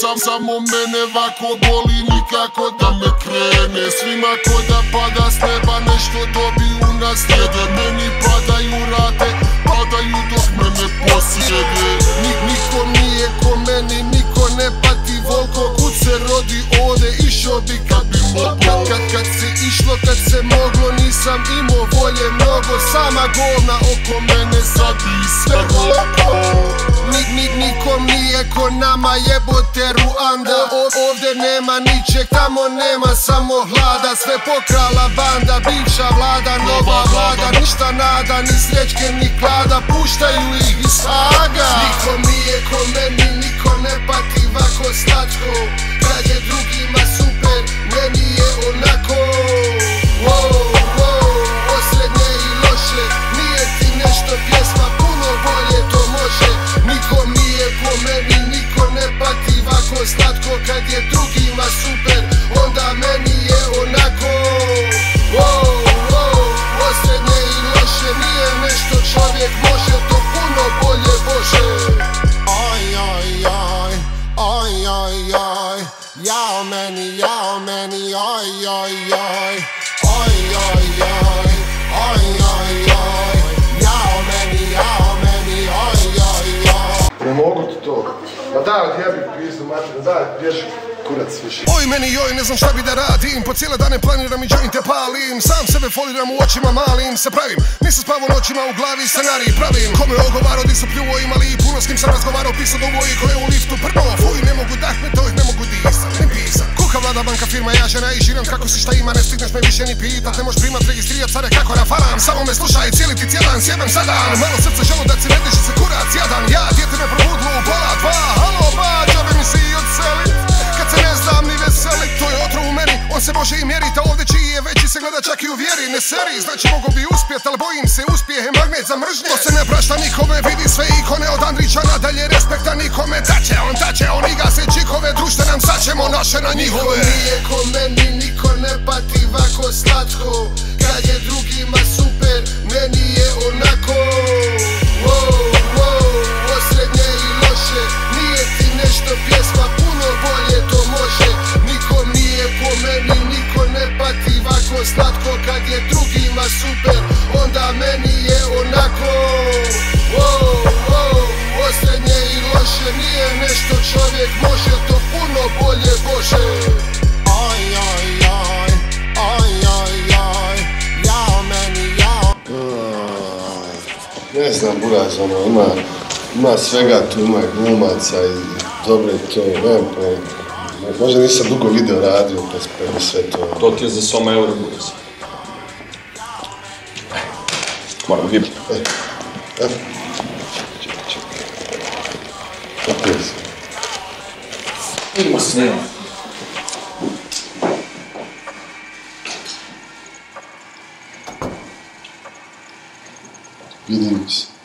sam samo mene vako boli nikako da me krene. Svima ko da pada s neba nešto dobiju na slijede Meni padaju rate, padaju dok mene posjede. Niko nije ko meni, niko ne pati volko. Kud se rodi ode, išao bi kad bi moglo. Kad, kad se išlo, kad se moglo, nisam imao volje mnogo. Sama govna oko mene sad i sve Nik, nik, nikom nije ko nama jebote Ruanda. Ovdje nema ničeg, tamo nema samo hlada. Sve pokrala banda, bivša vlada, nova vlada. Ništa nada, ni srećke, ni klada. Puštaju ih iz haga Niko nije ko meni, niko ne pati vako slatko Kad je drugima super, meni je onako. Wow, wow, osrednje i loše. Nije ti nešto pjesma, Kad je drugima super, onda meni je onako. Wow, wow, osrednje i loše Nije nešto čovjek može, to puno bolje bože Oj, oj, oj, oj, oj, oj Jao meni, jao meni, oj, oj, oj. Oj, oj, oj, oj, oj, oj daj, odjebi pizdu materinu, daj, bježi. Oj meni joj ne znam šta bi da radim Po cijele dane planiram i jointe palim. Sam sebe foliram u očima malim Se pravim, nisam spavo noćima u glavi scenarij pravim. Kome ogovaro di su pljuvo imali Puno s kim sam razgovarao pisao dovoji Koje u liftu prvo Fuj ne mogu dahme to ih ne mogu disat Ni pisat. Kuka vlada banka firma ja žena i žiram Kako si šta ima ne stigneš me više ni pitat. Ne možeš primat registrirat care kako rafalam. Samo me slušaj cijeli ti tjedan sjeban sadan Malo srce želudac i On se može i mjerit, a ovdje čiji je veći se gleda čak i u vjeri. Ne seri, znači mogu bi uspjet, ali bojim se uspjeh je magnet za mržnje. To se ne prašta nikome, vidi sve ikone od Andrića nadalje Respekta nikome, tače on, tače on Iga se čikove, društe nam saćemo naše na njihove pati vako slatko Kad je drugima super, onda meni je onako. Wow, wow, osrednje i loše Nije nešto čovjek može, to puno bolje bože Oj, oj, oj, oj, oj, oj Jao meni, jao. Ne znam, buraz, ono, ima, ima svega tu, ima glumaca i dobro je to, nemam pojma. Možda nisam dugo video radio, pa mi sve to... To ti je za Soma euro buraz. Moram vib. E, e. Čekaj, čekaj. Opet sam. Idemo snima. Vidim se.